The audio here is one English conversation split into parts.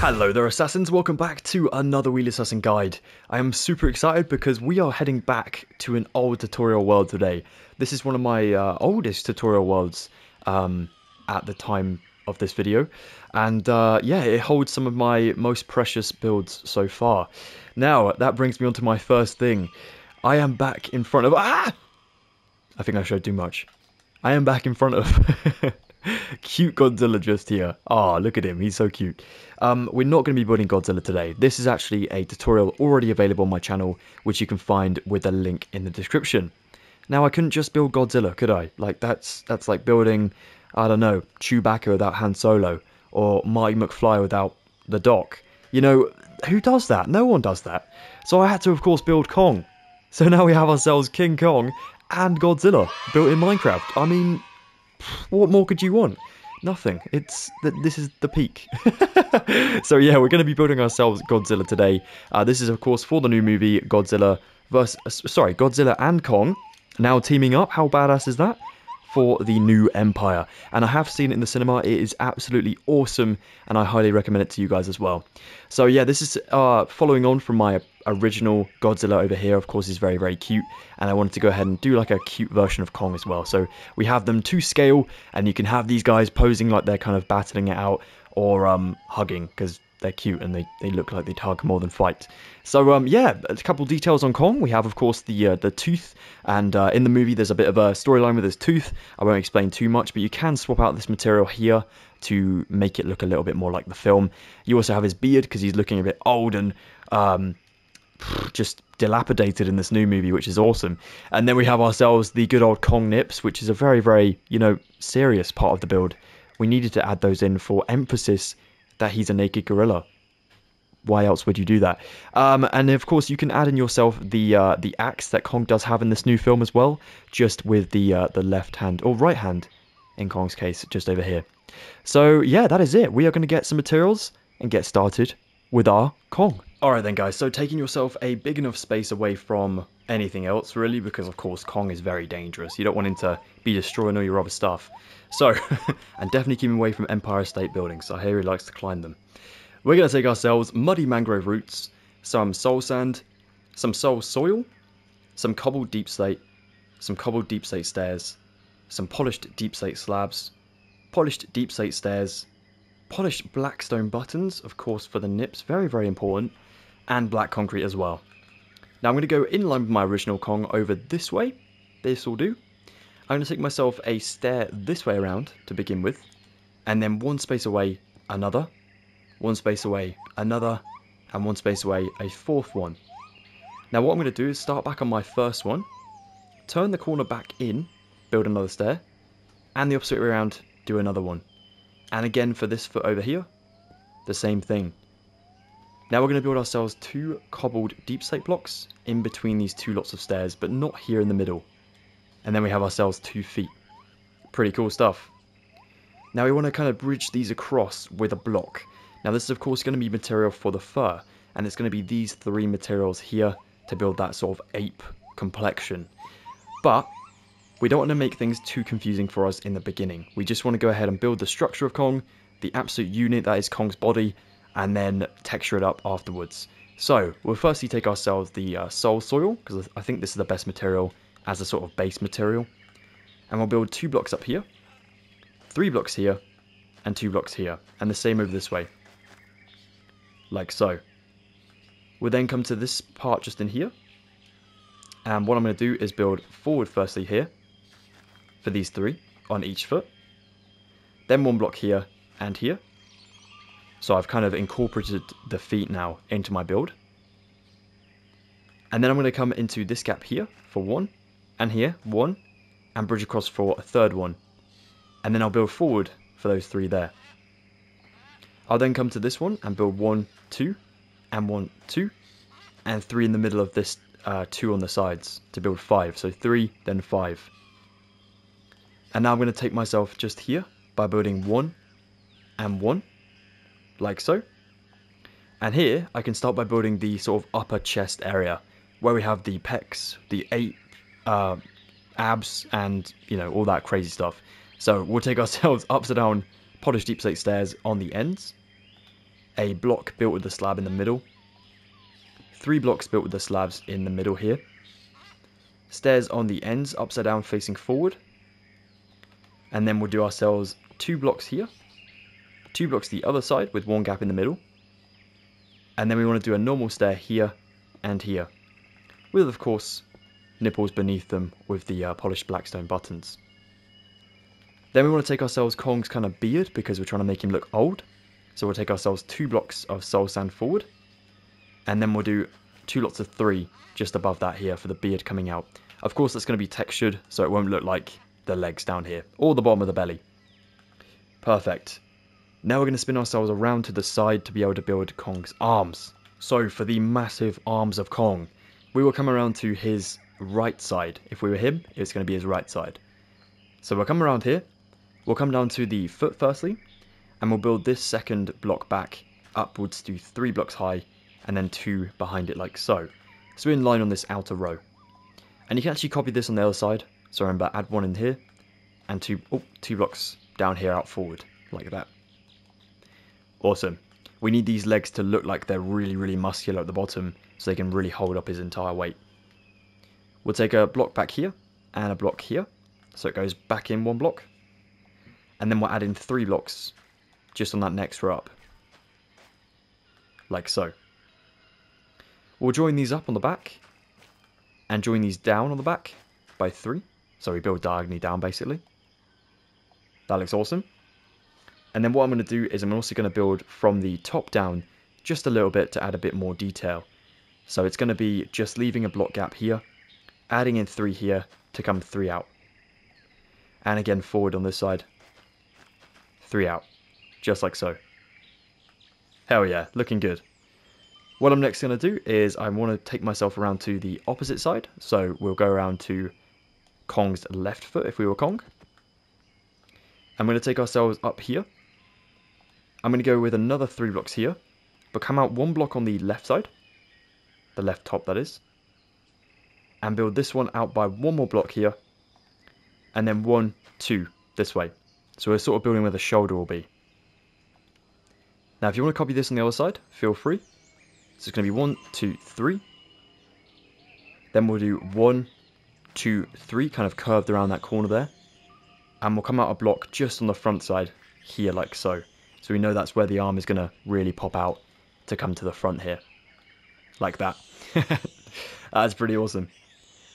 Hello there assassins, welcome back to another Wheelassassin guide. I am super excited because we are heading back to an old tutorial world today. This is one of my uh, oldest tutorial worlds um, at the time of this video. And uh, yeah, it holds some of my most precious builds so far. Now, that brings me on to my first thing. I am back in front of... Ah! I think I showed too much. I am back in front of... cute Godzilla just here. Ah, oh, look at him. He's so cute. Um, we're not going to be building Godzilla today. This is actually a tutorial already available on my channel, which you can find with a link in the description. Now, I couldn't just build Godzilla, could I? Like, that's that's like building, I don't know, Chewbacca without Han Solo, or Marty McFly without the Doc. You know, who does that? No one does that. So I had to, of course, build Kong. So now we have ourselves King Kong and Godzilla built in Minecraft. I mean, what more could you want? Nothing. It's this is the peak. so yeah, we're going to be building ourselves Godzilla today. Uh, this is of course for the new movie Godzilla versus uh, sorry Godzilla and Kong now teaming up. How badass is that? For the new Empire. And I have seen it in the cinema. It is absolutely awesome, and I highly recommend it to you guys as well. So yeah, this is uh, following on from my original Godzilla over here. Of course, is very, very cute, and I wanted to go ahead and do like a cute version of Kong as well. So we have them to scale, and you can have these guys posing like they're kind of battling it out or um, hugging, because they're cute and they, they look like they'd hug more than fight. So um, yeah, a couple details on Kong. We have of course the uh, the tooth, and uh, in the movie there's a bit of a storyline with his tooth. I won't explain too much, but you can swap out this material here to make it look a little bit more like the film. You also have his beard because he's looking a bit old and um, just dilapidated in this new movie, which is awesome. And then we have ourselves the good old Kong nips, which is a very very you know serious part of the build. We needed to add those in for emphasis that he's a naked gorilla. Why else would you do that? Um, and of course, you can add in yourself the uh, the axe that Kong does have in this new film as well, just with the uh, the left hand or right hand, in Kong's case, just over here. So yeah, that is it. We are going to get some materials and get started with our Kong. Alright then guys, so taking yourself a big enough space away from anything else really, because of course Kong is very dangerous. You don't want him to be destroying all your other stuff. So, and definitely keep him away from Empire State Buildings, I hear he likes to climb them. We're going to take ourselves muddy mangrove roots, some soul sand, some soul soil, some cobbled deepslate, some cobbled deepslate stairs, some polished deepslate slabs, polished deepslate stairs, polished blackstone buttons, of course for the nips, very very important, and black concrete as well. Now I'm going to go in line with my original Kong over this way, this will do, I'm going to take myself a stair this way around to begin with, and then one space away, another, one space away, another, and one space away, a fourth one. Now what I'm going to do is start back on my first one, turn the corner back in, build another stair, and the opposite way around, do another one. And again for this foot over here, the same thing. Now we're going to build ourselves two cobbled deepslate blocks in between these two lots of stairs, but not here in the middle and then we have ourselves two feet. Pretty cool stuff. Now we want to kind of bridge these across with a block. Now this is of course going to be material for the fur, and it's going to be these three materials here to build that sort of ape complexion. But we don't want to make things too confusing for us in the beginning. We just want to go ahead and build the structure of Kong, the absolute unit that is Kong's body, and then texture it up afterwards. So, we'll firstly take ourselves the uh, soul soil, because I think this is the best material as a sort of base material. And we'll build two blocks up here, three blocks here, and two blocks here, and the same over this way. Like so. We'll then come to this part just in here, and what I'm going to do is build forward firstly here, for these three, on each foot. Then one block here and here. So I've kind of incorporated the feet now into my build. And then I'm going to come into this gap here for one, and here, one, and bridge across for a third one. And then I'll build forward for those three there. I'll then come to this one and build one, two, and one, two, and three in the middle of this uh, two on the sides to build five. So three, then five. And now I'm going to take myself just here by building one and one, like so. And here I can start by building the sort of upper chest area where we have the pecs, the eight uh, abs, and you know all that crazy stuff. So we'll take ourselves upside down polished deepslate stairs on the ends, a block built with the slab in the middle, three blocks built with the slabs in the middle here, stairs on the ends upside down facing forward, and then we'll do ourselves two blocks here, two blocks to the other side with one gap in the middle, and then we want to do a normal stair here and here, with of course nipples beneath them with the uh, polished blackstone buttons. Then we want to take ourselves Kong's kind of beard because we're trying to make him look old. So we'll take ourselves two blocks of soul sand forward. And then we'll do two lots of three just above that here for the beard coming out. Of course that's going to be textured so it won't look like the legs down here or the bottom of the belly. Perfect. Now we're going to spin ourselves around to the side to be able to build Kong's arms. So for the massive arms of Kong, we will come around to his right side. If we were him, it's going to be his right side. So we'll come around here, we'll come down to the foot firstly, and we'll build this second block back upwards to three blocks high, and then two behind it like so. So we're in line on this outer row. And you can actually copy this on the other side, so remember add one in here, and two, oh, two blocks down here out forward, like that. Awesome. We need these legs to look like they're really, really muscular at the bottom, so they can really hold up his entire weight. We'll take a block back here and a block here. So it goes back in one block. And then we'll add in three blocks just on that next row up. Like so. We'll join these up on the back and join these down on the back by three. So we build diagonally down basically. That looks awesome. And then what I'm going to do is I'm also going to build from the top down just a little bit to add a bit more detail. So it's going to be just leaving a block gap here adding in three here to come three out. And again forward on this side. Three out. Just like so. Hell yeah, looking good. What I'm next going to do is I want to take myself around to the opposite side. So we'll go around to Kong's left foot if we were Kong. I'm going to take ourselves up here. I'm going to go with another three blocks here. But come out one block on the left side. The left top that is and build this one out by one more block here and then one, two this way. So we're sort of building where the shoulder will be. Now if you want to copy this on the other side, feel free. So it's going to be one, two, three. Then we'll do one, two, three, kind of curved around that corner there. And we'll come out a block just on the front side here like so. So we know that's where the arm is going to really pop out to come to the front here. Like that. that's pretty awesome.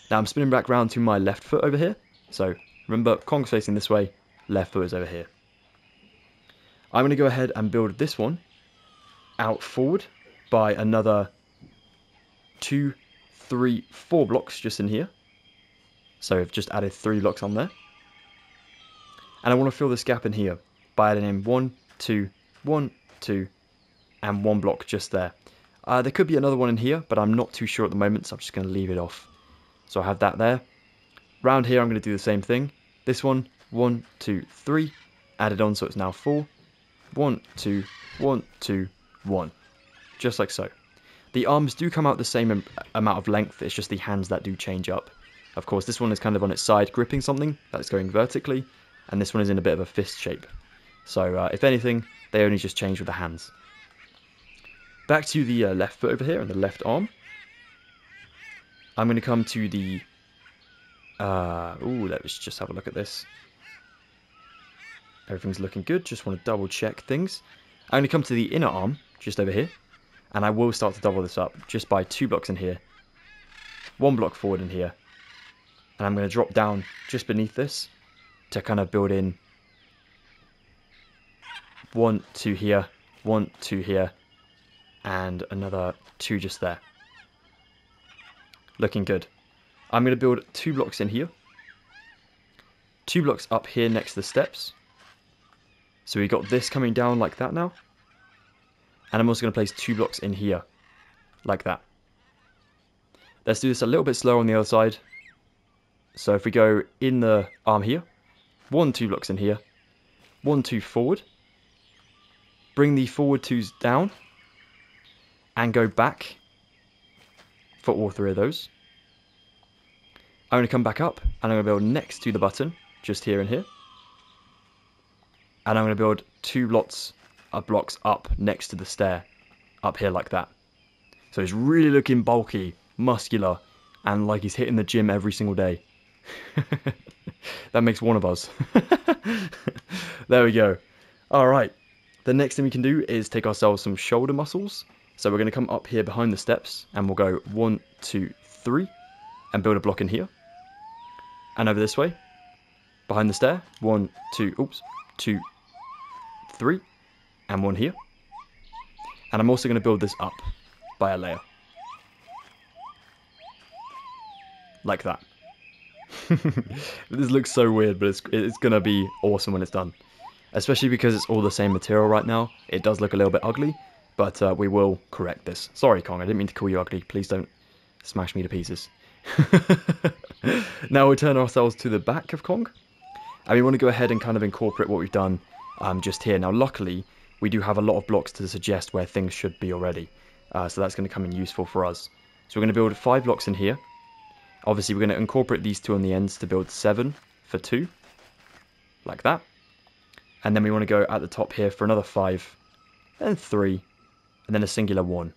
Now I'm spinning back round to my left foot over here. So remember, Kong's facing this way, left foot is over here. I'm going to go ahead and build this one out forward by another two, three, four blocks just in here. So I've just added three blocks on there. And I want to fill this gap in here by adding in one, two, one, two, and one block just there. Uh, there could be another one in here, but I'm not too sure at the moment, so I'm just going to leave it off. So I have that there. Round here I'm going to do the same thing. This one, one, two, three. Added on so it's now four. One, two, one, two, one. Just like so. The arms do come out the same amount of length, it's just the hands that do change up. Of course, this one is kind of on its side gripping something that's going vertically, and this one is in a bit of a fist shape. So uh, if anything, they only just change with the hands. Back to the uh, left foot over here and the left arm. I'm going to come to the... Uh, ooh, let's just have a look at this. Everything's looking good. Just want to double check things. I'm going to come to the inner arm, just over here. And I will start to double this up just by two blocks in here. One block forward in here. And I'm going to drop down just beneath this to kind of build in one, two here, one, two here, and another two just there. Looking good. I'm going to build two blocks in here. Two blocks up here next to the steps. So we got this coming down like that now. And I'm also going to place two blocks in here. Like that. Let's do this a little bit slower on the other side. So if we go in the arm here. One, two blocks in here. One, two forward. Bring the forward twos down. And go back for all three of those. I'm going to come back up and I'm going to build next to the button, just here and here. And I'm going to build two lots are blocks up next to the stair, up here like that. So he's really looking bulky, muscular, and like he's hitting the gym every single day. that makes one of us. there we go. Alright, the next thing we can do is take ourselves some shoulder muscles. So we're going to come up here behind the steps, and we'll go one, two, three, and build a block in here. And over this way, behind the stair, one, two, oops, two, three, and one here. And I'm also going to build this up by a layer. Like that. this looks so weird, but it's, it's going to be awesome when it's done. Especially because it's all the same material right now. It does look a little bit ugly, but uh, we will correct this. Sorry, Kong, I didn't mean to call you ugly. Please don't smash me to pieces. now we turn ourselves to the back of Kong. And we want to go ahead and kind of incorporate what we've done um, just here. Now, luckily, we do have a lot of blocks to suggest where things should be already. Uh, so that's going to come in useful for us. So we're going to build five blocks in here. Obviously, we're going to incorporate these two on the ends to build seven for two, like that. And then we want to go at the top here for another five, then three, and then a singular one.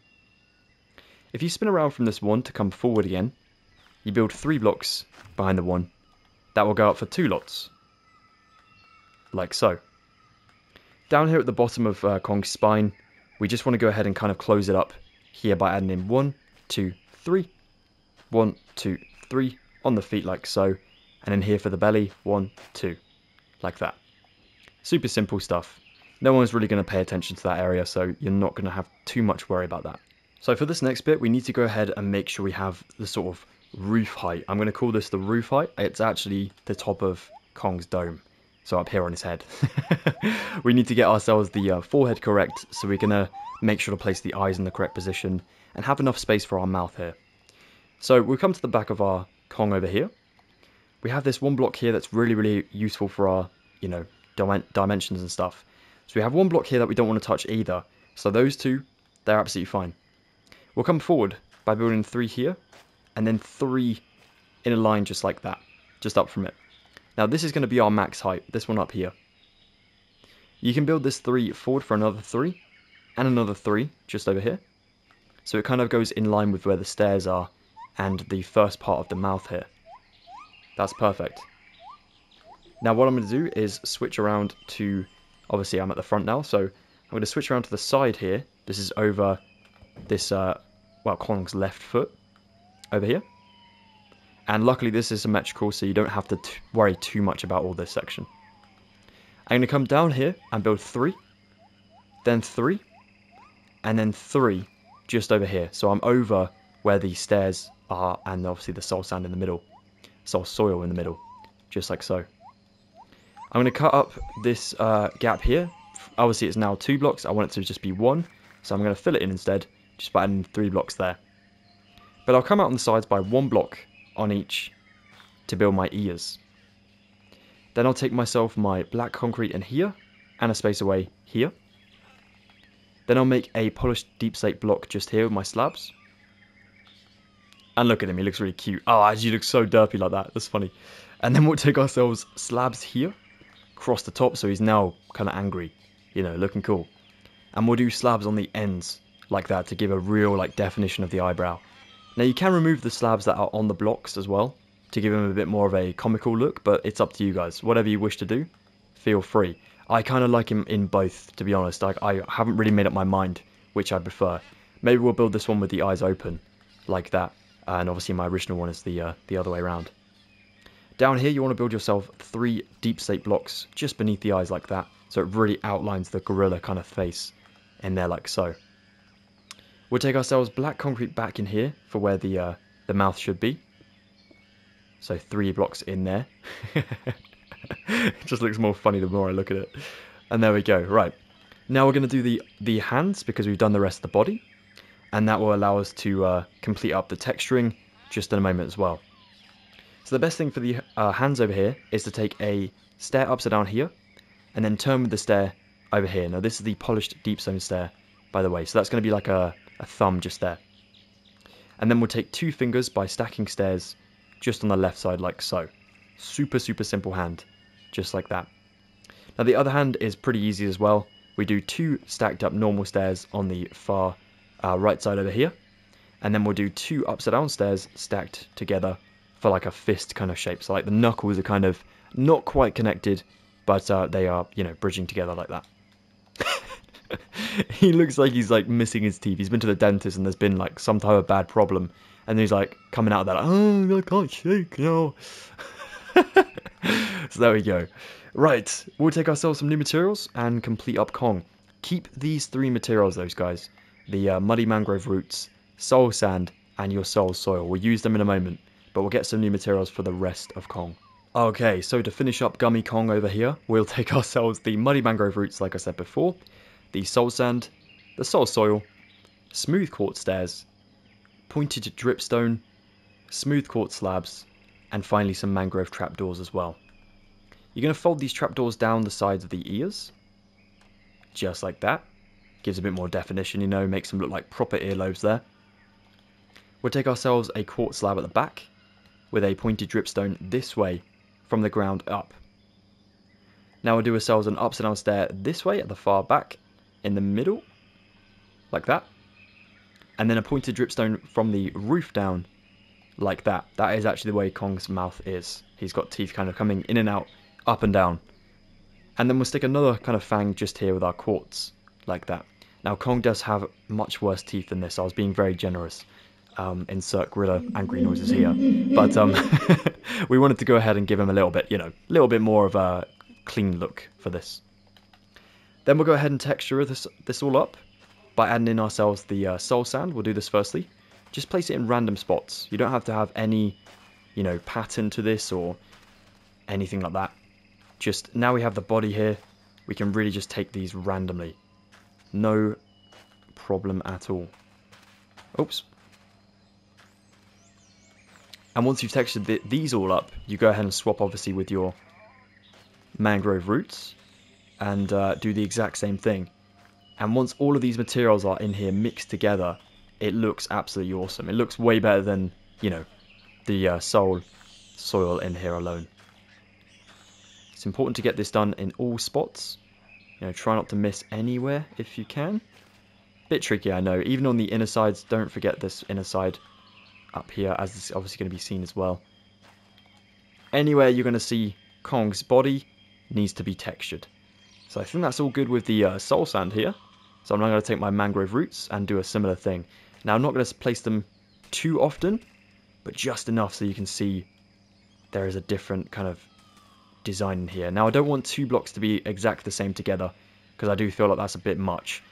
If you spin around from this one to come forward again, you build three blocks behind the one. That will go up for two lots, like so. Down here at the bottom of uh, Kong's spine, we just want to go ahead and kind of close it up here by adding in one, two, three, one, two, three on the feet like so, and then here for the belly, one, two, like that. Super simple stuff. No one's really going to pay attention to that area, so you're not going to have too much worry about that. So for this next bit, we need to go ahead and make sure we have the sort of roof height. I'm going to call this the roof height. It's actually the top of Kong's dome, so up here on his head. we need to get ourselves the uh, forehead correct, so we're going to make sure to place the eyes in the correct position and have enough space for our mouth here. So we'll come to the back of our Kong over here. We have this one block here that's really, really useful for our, you know, dimensions and stuff. So we have one block here that we don't want to touch either. So those two, they're absolutely fine. We'll come forward by building three here, and then three in a line just like that, just up from it. Now this is going to be our max height, this one up here. You can build this three forward for another three, and another three just over here. So it kind of goes in line with where the stairs are, and the first part of the mouth here. That's perfect. Now what I'm going to do is switch around to, obviously I'm at the front now, so I'm going to switch around to the side here. This is over this, uh, well, Kong's left foot over here. And luckily this is symmetrical, so you don't have to worry too much about all this section. I'm going to come down here and build three, then three, and then three just over here. So I'm over where the stairs are, and obviously the soul sand in the middle, soul soil in the middle, just like so. I'm going to cut up this uh, gap here. Obviously it's now two blocks, I want it to just be one, so I'm going to fill it in instead, just by adding three blocks there. But I'll come out on the sides by one block on each to build my ears. Then I'll take myself my black concrete in here, and a space away here. Then I'll make a polished deepslate block just here with my slabs. And look at him, he looks really cute. Oh, he looks so derpy like that. That's funny. And then we'll take ourselves slabs here, across the top, so he's now kind of angry. You know, looking cool. And we'll do slabs on the ends, like that, to give a real, like, definition of the eyebrow. Now, you can remove the slabs that are on the blocks as well, to give him a bit more of a comical look, but it's up to you guys. Whatever you wish to do, feel free. I kind of like him in both, to be honest. I, I haven't really made up my mind which I prefer. Maybe we'll build this one with the eyes open, like that and obviously my original one is the uh, the other way around. Down here you want to build yourself three deepslate blocks just beneath the eyes like that, so it really outlines the gorilla kind of face in there like so. We'll take ourselves black concrete back in here for where the uh, the mouth should be. So three blocks in there. it just looks more funny the more I look at it. And there we go. Right. Now we're going to do the, the hands because we've done the rest of the body and that will allow us to uh, complete up the texturing just in a moment as well. So the best thing for the uh, hands over here is to take a stair upside down here and then turn with the stair over here. Now this is the polished deep stone stair by the way, so that's going to be like a, a thumb just there. And then we'll take two fingers by stacking stairs just on the left side like so. Super super simple hand, just like that. Now the other hand is pretty easy as well. we do two stacked up normal stairs on the far uh, right side over here. And then we'll do two upside down stairs stacked together for like a fist kind of shape. So like the knuckles are kind of not quite connected, but uh, they are, you know, bridging together like that. he looks like he's like missing his teeth. He's been to the dentist and there's been like some type of bad problem. And he's like coming out of that, like, oh, I can't shake you know. so there we go. Right, we'll take ourselves some new materials and complete up Kong. Keep these three materials, those guys. The uh, muddy mangrove roots, soul sand, and your soul soil. We'll use them in a moment, but we'll get some new materials for the rest of Kong. Okay, so to finish up Gummy Kong over here, we'll take ourselves the muddy mangrove roots, like I said before, the soul sand, the soul soil, smooth quartz stairs, pointed dripstone, smooth quartz slabs, and finally some mangrove trapdoors as well. You're going to fold these trapdoors down the sides of the ears, just like that. Gives a bit more definition, you know, makes them look like proper earlobes there. We'll take ourselves a quartz slab at the back, with a pointed dripstone this way, from the ground up. Now we'll do ourselves an upside down stair this way at the far back, in the middle, like that. And then a pointed dripstone from the roof down, like that. That is actually the way Kong's mouth is. He's got teeth kind of coming in and out, up and down. And then we'll stick another kind of fang just here with our quartz, like that. Now Kong does have much worse teeth than this. I was being very generous. Um, insert gorilla angry noises here. But um, we wanted to go ahead and give him a little bit, you know, a little bit more of a clean look for this. Then we'll go ahead and texture this, this all up by adding in ourselves the uh, soul sand. We'll do this firstly. Just place it in random spots. You don't have to have any, you know, pattern to this or anything like that. Just now we have the body here, we can really just take these randomly. No problem at all. Oops. And once you've textured the, these all up, you go ahead and swap obviously with your mangrove roots and uh, do the exact same thing. And once all of these materials are in here mixed together, it looks absolutely awesome. It looks way better than, you know, the uh, soil in here alone. It's important to get this done in all spots. You know, try not to miss anywhere if you can. Bit tricky, I know. Even on the inner sides, don't forget this inner side up here, as it's obviously going to be seen as well. Anywhere you're going to see Kong's body needs to be textured. So I think that's all good with the uh, soul sand here. So I'm now going to take my mangrove roots and do a similar thing. Now I'm not going to place them too often, but just enough so you can see there is a different kind of design in here. Now I don't want two blocks to be exactly the same together because I do feel like that's a bit much.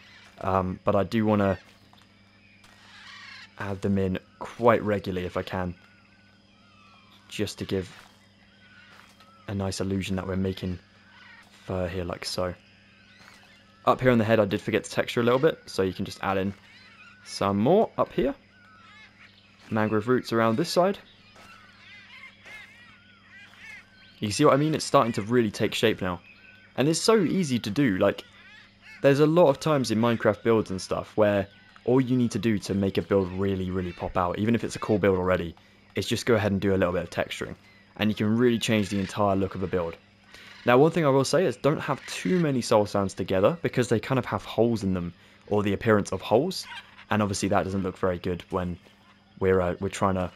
Um, but I do want to add them in quite regularly if I can. Just to give a nice illusion that we're making fur here like so. Up here on the head I did forget to texture a little bit, so you can just add in some more up here. Mangrove roots around this side. You see what I mean? It's starting to really take shape now. And it's so easy to do, like, there's a lot of times in Minecraft builds and stuff where all you need to do to make a build really, really pop out, even if it's a cool build already, is just go ahead and do a little bit of texturing. And you can really change the entire look of a build. Now, one thing I will say is don't have too many soul sands together because they kind of have holes in them or the appearance of holes. And obviously that doesn't look very good when we're, uh, we're trying to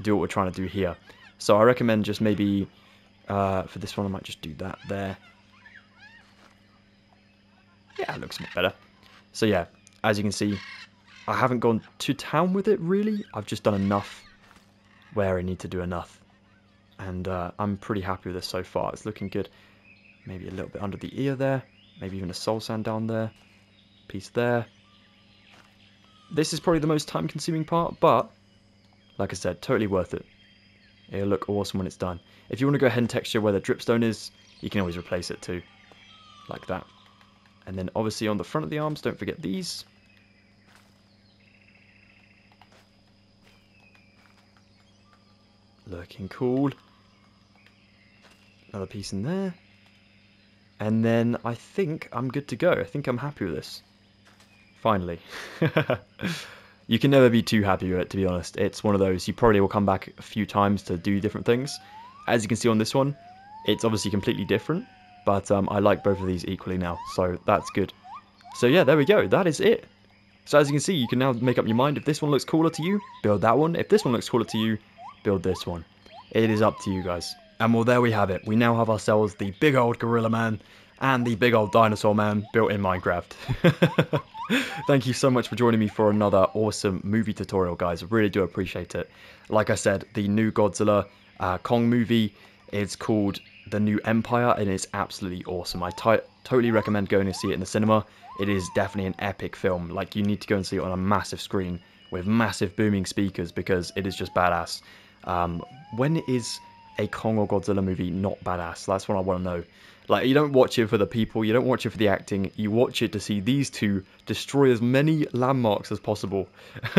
do what we're trying to do here. So I recommend just maybe, uh, for this one I might just do that there. Yeah, it looks a bit better. So yeah, as you can see, I haven't gone to town with it really. I've just done enough where I need to do enough and uh, I'm pretty happy with this so far. It's looking good. Maybe a little bit under the ear there, maybe even a soul sand down there, piece there. This is probably the most time consuming part, but like I said, totally worth it. It'll look awesome when it's done. If you want to go ahead and texture where the dripstone is, you can always replace it too, like that. And then obviously on the front of the arms, don't forget these. Looking cool. Another piece in there. And then I think I'm good to go. I think I'm happy with this. Finally. you can never be too happy with it, to be honest. It's one of those, you probably will come back a few times to do different things. As you can see on this one, it's obviously completely different. but um, I like both of these equally now, so that's good. So yeah, there we go. That is it. So as you can see, you can now make up your mind. If this one looks cooler to you, build that one. If this one looks cooler to you, build this one. It is up to you guys. And well, there we have it. We now have ourselves the big old gorilla man and the big old dinosaur man built in Minecraft. Thank you so much for joining me for another awesome movie tutorial, guys. I really do appreciate it. Like I said, the new Godzilla uh, Kong movie is called The New Empire, and it's absolutely awesome. I totally recommend going to see it in the cinema. It is definitely an epic film. Like, you need to go and see it on a massive screen with massive booming speakers because it is just badass. Um, when is a Kong or Godzilla movie not badass? That's what I want to know. Like, you don't watch it for the people, you don't watch it for the acting, you watch it to see these two destroy as many landmarks as possible.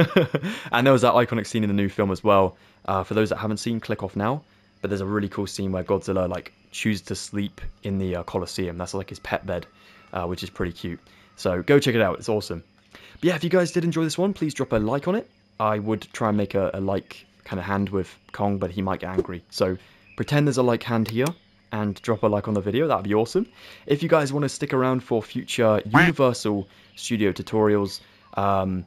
and there was that iconic scene in the new film as well. Uh, for those that haven't seen, click off now. But there's a really cool scene where Godzilla, like, chooses to sleep in the uh, Colosseum. That's like his pet bed, uh, which is pretty cute. So go check it out, it's awesome. But yeah, if you guys did enjoy this one, please drop a like on it. I would try and make a, a like kind of hand with Kong, but he might get angry. So pretend there's a like hand here and drop a like on the video. That'd be awesome. If you guys want to stick around for future Universal Studio tutorials, um,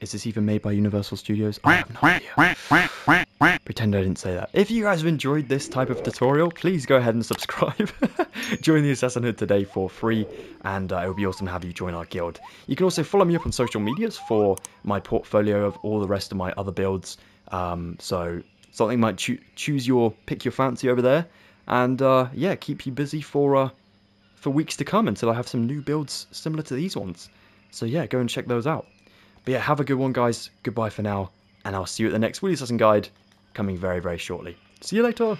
is this even made by Universal Studios? I have no idea. Pretend I didn't say that. If you guys have enjoyed this type of tutorial, please go ahead and subscribe. join the Assassinhood today for free, and uh, it would be awesome to have you join our guild. You can also follow me up on social medias for my portfolio of all the rest of my other builds. Um, so something might cho choose your pick your fancy over there and uh, yeah keep you busy for uh, for weeks to come until I have some new builds similar to these ones so yeah go and check those out but yeah have a good one guys. Goodbye for now and I'll see you at the next Wheelie Assassin guide coming very very shortly. See you later